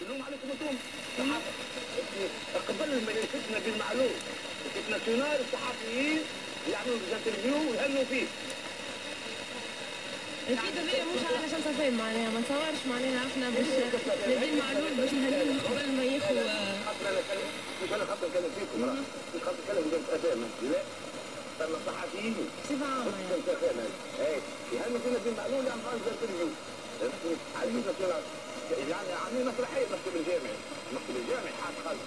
شنو عليكم أنتم؟ صحافه قبل ما الفتنة بالمعلوم. الفتنه ناسيونال الصحفيين يعملوا انترفيو ويهنوا فيه. أكيد هذه مش علشان تفاهم معناها. ما نتصورش معناها إحنا باش نبي معلول باش نهنوه قبل ما ياخذ خاطر أنا كلم مش أنا خاطر نتكلم فيكم مش خاطر نتكلم بدون افهام لا تم الصحفيين بصفة عامة يعني. إيه يهنوا فينا بالمعلول غير انترفيو عايزين يعني عاملين مسرحيه مكتب الجامعي مكتب الجامعي حاط خالص